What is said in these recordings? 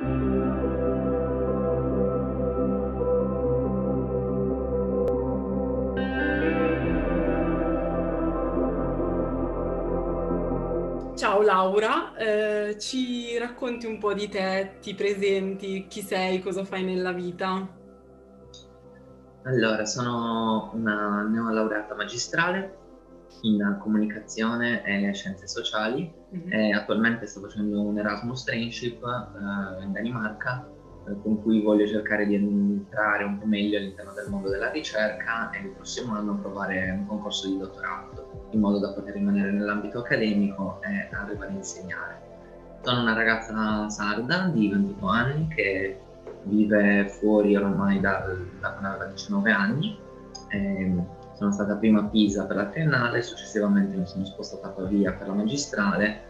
Ciao Laura, eh, ci racconti un po' di te, ti presenti, chi sei, cosa fai nella vita? Allora, sono una neolaureata magistrale in comunicazione e scienze sociali Mhm. e attualmente sto facendo un Erasmus Trainship eh, in Danimarca eh, con cui voglio cercare di entrare un po' meglio all'interno del mondo della ricerca e il prossimo anno provare un concorso di dottorato in modo da poter rimanere nell'ambito accademico e arrivare a insegnare. Sono una ragazza sarda di 28 anni che vive fuori ormai dal- da quando aveva 19 anni. Ehm, sono stata prima a Pisa per la triennale, successivamente mi sono spostata a Pavia per la magistrale.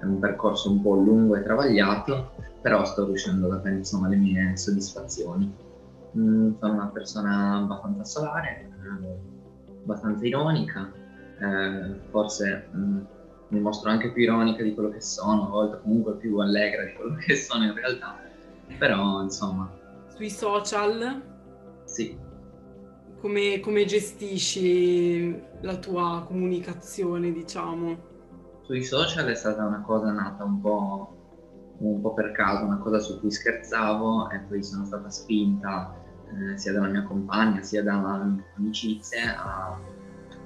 È un percorso un po' lungo e travagliato, però sto riuscendo ad avere insomma le mie soddisfazioni. Mm, sono una persona abbastanza solare, abbastanza ironica, eh, forse mm, mi mostro anche più ironica di quello che sono, a volte comunque più allegra di quello che sono in realtà, però insomma, Sui social, sì, come, come gestisci la tua comunicazione, diciamo? sui social è stata una cosa nata un po', un po' per caso, una cosa su cui scherzavo e poi sono stata spinta eh, sia dalla mia compagna sia da amicizie a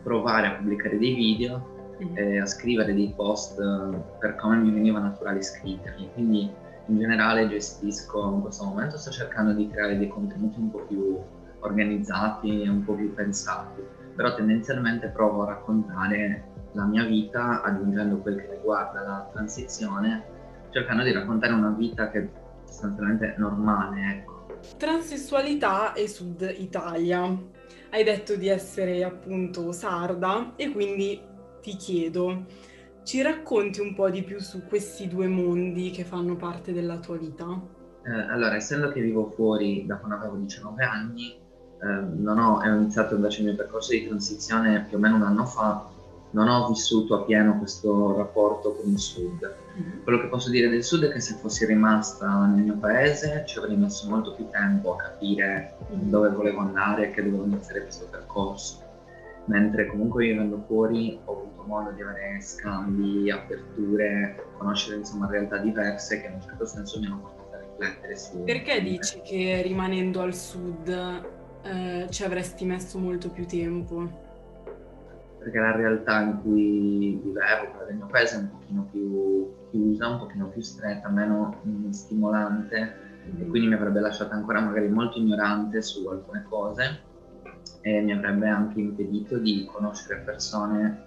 provare a pubblicare dei video Mhm. e a scrivere dei post eh, per come mi veniva naturale scriverli. Quindi in generale gestisco in questo momento, sto cercando di creare dei contenuti un po' più organizzati e un po' più pensati, però tendenzialmente provo a raccontare la mia vita aggiungendo quel che riguarda la transizione, cercando di raccontare una vita che è sostanzialmente normale, ecco. Transessualità e Sud Italia. Hai detto di essere appunto sarda e quindi ti chiedo, ci racconti un po' di più su questi due mondi che fanno parte della tua vita? Eh, allora, essendo che vivo fuori da quando avevo 19 anni, non ho, ho iniziato invece il mio percorso di transizione più o meno un anno fa, non ho vissuto a pieno questo rapporto con il sud. Quello che posso dire del sud è che se fossi rimasta nel mio paese ci avrei messo molto più tempo a capire dove volevo andare e che dovevo iniziare questo percorso. Mentre comunque vivendo fuori ho avuto modo di avere scambi, aperture, conoscere insomma realtà diverse che in un certo senso mi hanno portato a riflettere su... Perché dici che rimanendo al sud eh, ci avresti messo molto più tempo? Perché la realtà in cui vivevo, quella del mio paese, è un pochino più chiusa, un pochino più stretta, meno mm, stimolante e quindi mi avrebbe lasciato ancora magari molto ignorante su alcune cose e mi avrebbe anche impedito di conoscere persone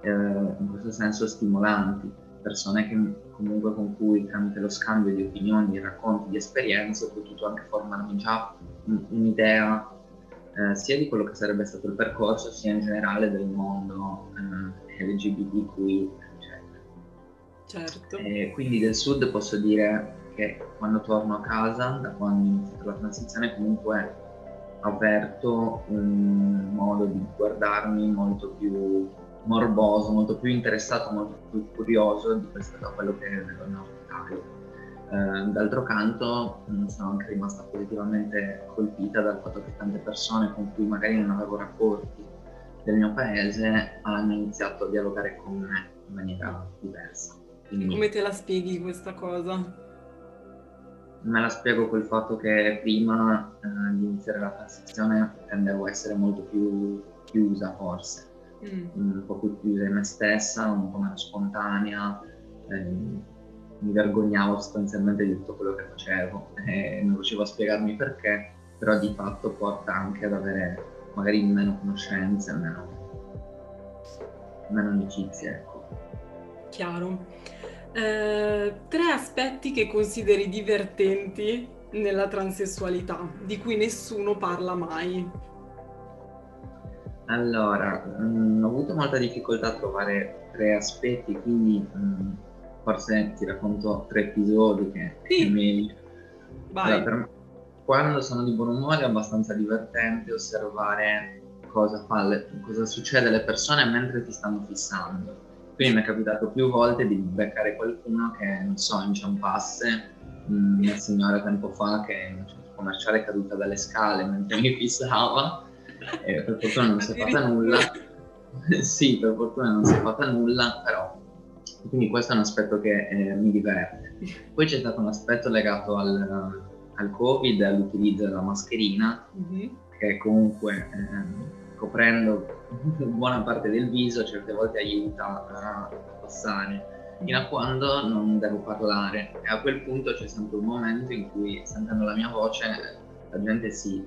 eh, in questo senso stimolanti, persone che comunque con cui tramite lo scambio di opinioni, di racconti, di esperienze ho potuto anche formarmi già un- un'idea eh, sia di quello che sarebbe stato il percorso sia in generale del mondo eh, LGBTQI eccetera. Certo. E quindi del sud posso dire che quando torno a casa, da quando ho iniziato la transizione, comunque avverto un modo di guardarmi molto più morboso, molto più interessato, molto più curioso di a quello che vedo in Nord Italia. Eh, d'altro canto mh, sono anche rimasta positivamente colpita dal fatto che tante persone con cui magari non avevo rapporti del mio paese hanno iniziato a dialogare con me in maniera diversa. Quindi Come te la spieghi questa cosa? me la spiego col fatto che prima eh, di iniziare la transizione tendevo a essere molto più chiusa forse, Mm. un po' più chiusa in me stessa, un po' meno spontanea, ehm, mi vergognavo sostanzialmente di tutto quello che facevo e non riuscivo a spiegarmi perché, però di fatto porta anche ad avere magari meno conoscenze, meno, meno amicizie. Ecco. Chiaro. Eh, tre aspetti che consideri divertenti nella transessualità, di cui nessuno parla mai. Allora, mm, ho avuto molta difficoltà a trovare tre aspetti, quindi mm, forse ti racconto tre episodi che Sì. è meglio. Allora, per- quando sono di buon umore è abbastanza divertente osservare cosa, fa le- cosa succede alle persone mentre ti stanno fissando. Quindi mi è capitato più volte di beccare qualcuno che, non so, inciampasse una signora tempo fa che in un centro commerciale è caduta dalle scale mentre mi fissava e per fortuna non si è fatta nulla. sì, per fortuna non si è fatta nulla, però quindi questo è un aspetto che eh, mi diverte. Poi c'è stato un aspetto legato al, al Covid all'utilizzo della mascherina, mm-hmm. che comunque eh, coprendo buona parte del viso certe volte aiuta a passare fino a quando non devo parlare e a quel punto c'è sempre un momento in cui sentendo la mia voce la gente si,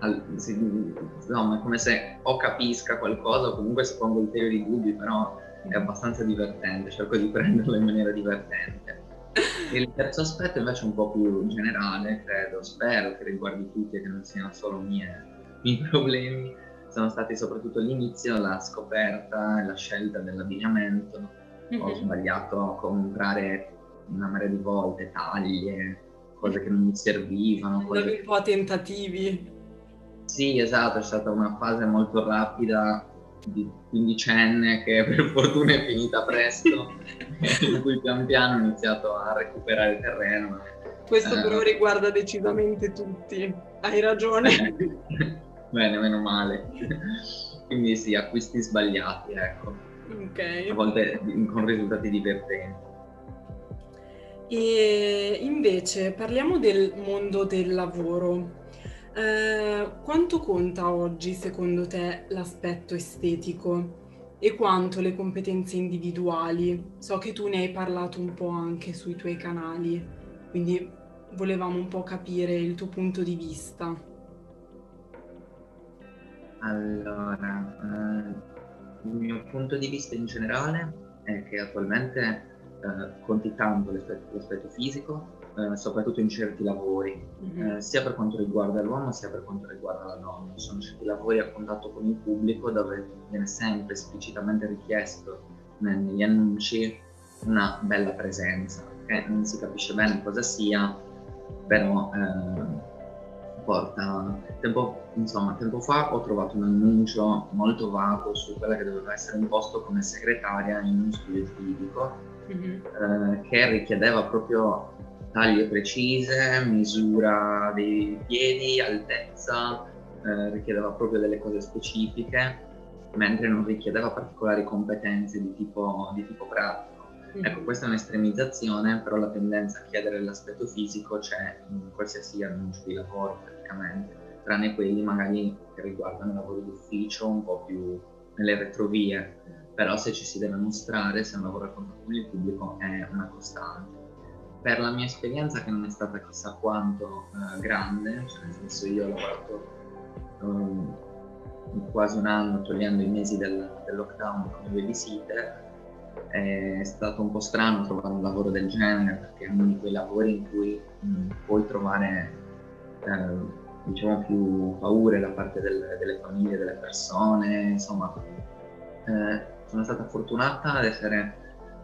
insomma è come se o capisca qualcosa o comunque si ponga ulteriori dubbi però è abbastanza divertente cerco di prenderlo in maniera divertente il terzo aspetto invece è un po' più generale credo spero che riguardi tutti e che non siano solo mie, miei problemi sono stati soprattutto all'inizio la scoperta e la scelta dell'abbigliamento. Mm-hmm. Ho sbagliato a comprare una marea di volte taglie, cose che non mi servivano. Cose... un po' a tentativi. Sì, esatto, è stata una fase molto rapida di quindicenne che per fortuna è finita presto, in cui pian piano ho iniziato a recuperare terreno. Questo eh, però riguarda decisamente tutti, hai ragione. Bene, meno male. Quindi sì, acquisti sbagliati, ecco. Ok. A volte con risultati divertenti. E invece parliamo del mondo del lavoro. Eh, quanto conta oggi, secondo te, l'aspetto estetico e quanto le competenze individuali? So che tu ne hai parlato un po' anche sui tuoi canali, quindi volevamo un po' capire il tuo punto di vista. Allora, eh, il mio punto di vista in generale è che attualmente eh, conti tanto l'aspetto, l'aspetto fisico, eh, soprattutto in certi lavori, mm-hmm. sia per quanto riguarda l'uomo sia per quanto riguarda la donna. Sono certi lavori a contatto con il pubblico dove viene sempre esplicitamente richiesto negli annunci una bella presenza, che non si capisce bene cosa sia, però eh, porta. Tempo, insomma, tempo fa ho trovato un annuncio molto vago su quella che doveva essere un posto come segretaria in uno studio giuridico mm-hmm. eh, che richiedeva proprio taglie precise, misura dei piedi, altezza, eh, richiedeva proprio delle cose specifiche, mentre non richiedeva particolari competenze di tipo, di tipo pratico. Mm-hmm. Ecco, questa è un'estremizzazione, però la tendenza a chiedere l'aspetto fisico c'è in qualsiasi annuncio di lavoro praticamente, tranne quelli magari che riguardano il lavoro d'ufficio un po' più nelle retrovie, però se ci si deve mostrare, se un lavoro a contatto con il pubblico è una costante. Per la mia esperienza, che non è stata chissà quanto eh, grande, cioè nel senso io ho lavorato um, quasi un anno togliendo i mesi del, del lockdown come babysitter, è stato un po' strano trovare un lavoro del genere perché è uno di quei lavori in cui mh, puoi trovare eh, diciamo più paure da parte del, delle famiglie, delle persone, insomma eh, sono stata fortunata ad essere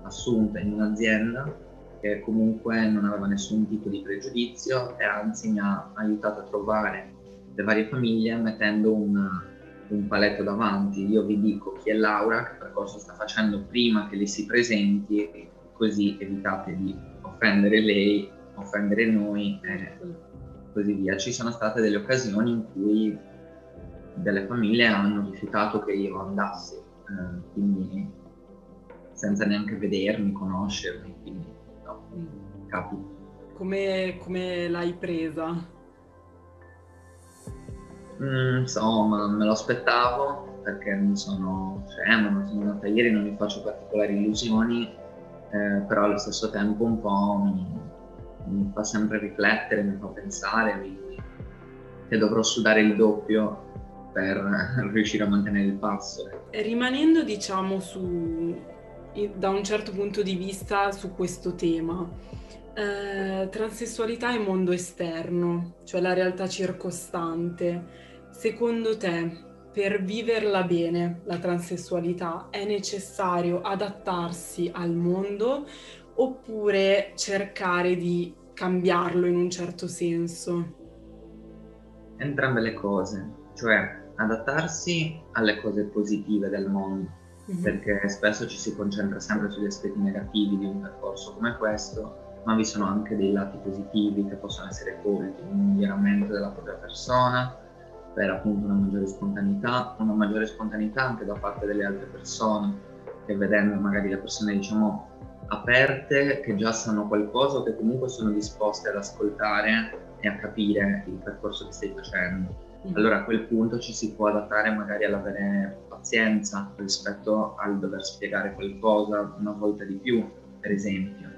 assunta in un'azienda che comunque non aveva nessun tipo di pregiudizio e anzi mi ha aiutato a trovare le varie famiglie mettendo un, un paletto davanti. Io vi dico chi è Laura, che percorso sta facendo prima che lei si presenti, così evitate di offendere lei, offendere noi e così via. Ci sono state delle occasioni in cui delle famiglie hanno rifiutato che io andassi, eh, quindi senza neanche vedermi, conoscermi, quindi no, capita. Come, come l'hai presa? Mm, insomma, me lo aspettavo perché non sono scema, non sono nata ieri, non mi faccio particolari illusioni, eh, però allo stesso tempo un po' mi, mi fa sempre riflettere, mi fa pensare mi, che dovrò sudare il doppio per riuscire a mantenere il passo. Rimanendo diciamo su, da un certo punto di vista su questo tema, eh, transessualità e mondo esterno, cioè la realtà circostante, secondo te per viverla bene la transessualità è necessario adattarsi al mondo oppure cercare di cambiarlo in un certo senso? Entrambe le cose, cioè adattarsi alle cose positive del mondo, mm-hmm. perché spesso ci si concentra sempre sugli aspetti negativi di un percorso come questo ma vi sono anche dei lati positivi che possono essere colti, un miglioramento della propria persona, per appunto una maggiore spontaneità, una maggiore spontaneità anche da parte delle altre persone, che vedendo magari le persone diciamo aperte, che già sanno qualcosa o che comunque sono disposte ad ascoltare e a capire il percorso che stai facendo. Mm. Allora a quel punto ci si può adattare magari all'avere pazienza rispetto al dover spiegare qualcosa una volta di più, per esempio,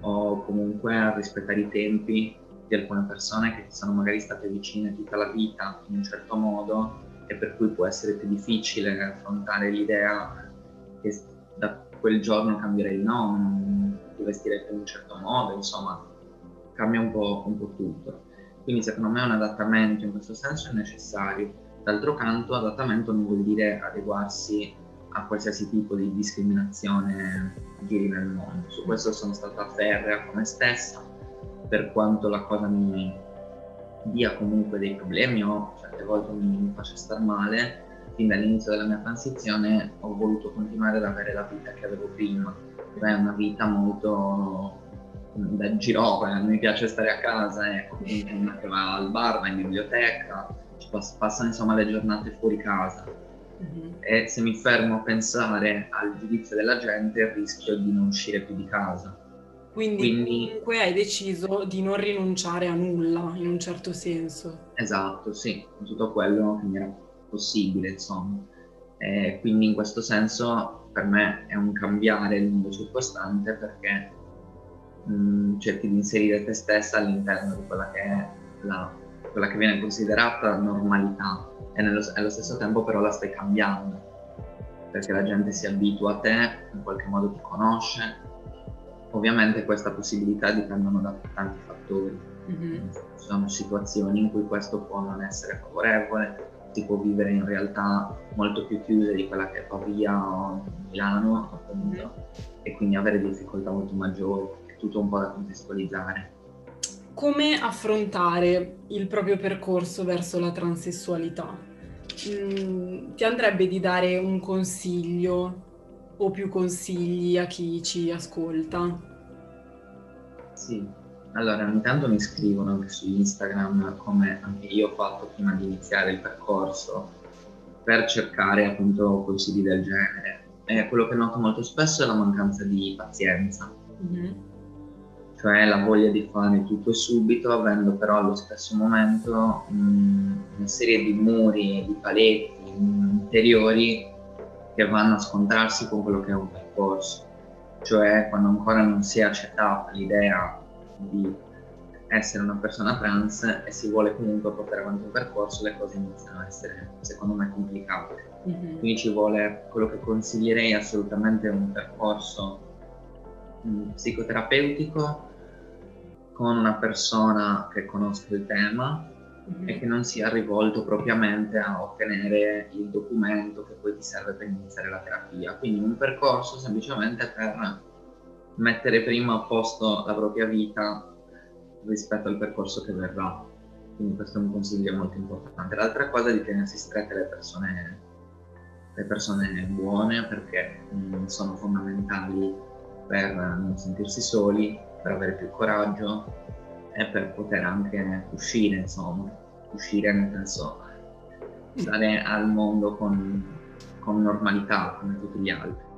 o comunque a rispettare i tempi di alcune persone che sono magari state vicine tutta la vita in un certo modo e per cui può essere più difficile affrontare l'idea che da quel giorno cambierei il nome, ti vestirete in un certo modo, insomma, cambia un po', un po' tutto. Quindi secondo me un adattamento in questo senso è necessario. D'altro canto adattamento non vuol dire adeguarsi a qualsiasi tipo di discriminazione giri nel mondo. Su questo sono stata ferrea con me stessa, per quanto la cosa mi dia comunque dei problemi o certe volte mi, mi faccia star male, fin dall'inizio della mia transizione ho voluto continuare ad avere la vita che avevo prima, cioè una vita molto da girò, eh, mi piace stare a casa, ecco, una che va al bar, va in biblioteca, passano insomma le giornate fuori casa. Mm-hmm. E se mi fermo a pensare al giudizio della gente rischio di non uscire più di casa. Quindi, Quindi comunque hai deciso di non rinunciare a nulla in un certo senso. Esatto, sì, tutto quello che mi era possibile, insomma. E quindi in questo senso per me è un cambiare il mondo circostante perché mh, mm, cerchi di inserire te stessa all'interno di quella che è la, quella che viene considerata normalità e nello, allo stesso tempo però la stai cambiando perché la gente si abitua a te, in qualche modo ti conosce. Ovviamente questa possibilità dipendono da tanti fattori. Mm-hmm. Ci sono situazioni in cui questo può non essere favorevole, si può vivere in realtà molto più chiuse di quella che è Pavia o Milano, appunto, e quindi avere difficoltà molto maggiori tutto un po' da contestualizzare. Come affrontare il proprio percorso verso la transessualità? Mm, ti andrebbe di dare un consiglio o più consigli a chi ci ascolta? Sì, allora ogni tanto mi scrivono anche su Instagram come anche io ho fatto prima di iniziare il percorso per cercare appunto consigli del genere. E quello che noto molto spesso è la mancanza di pazienza. Mm-hmm cioè la voglia di fare tutto e subito, avendo però allo stesso momento mh, una serie di muri, di paletti interiori che vanno a scontrarsi con quello che è un percorso. Cioè quando ancora non si è accettata l'idea di essere una persona trans e si vuole comunque portare avanti un percorso, le cose iniziano a essere, secondo me, complicate. Mm-hmm. Quindi ci vuole, quello che consiglierei assolutamente un percorso mh, psicoterapeutico con una persona che conosca il tema mm-hmm. e che non sia rivolto propriamente a ottenere il documento che poi ti serve per iniziare la terapia. Quindi un percorso semplicemente per mettere prima a posto la propria vita rispetto al percorso che verrà. Quindi questo è un consiglio molto importante. L'altra cosa è di tenersi strette le persone, le persone buone perché mm, sono fondamentali per non sentirsi soli per avere più coraggio e per poter anche uscire, insomma, uscire nel senso stare al mondo con, con normalità come tutti gli altri.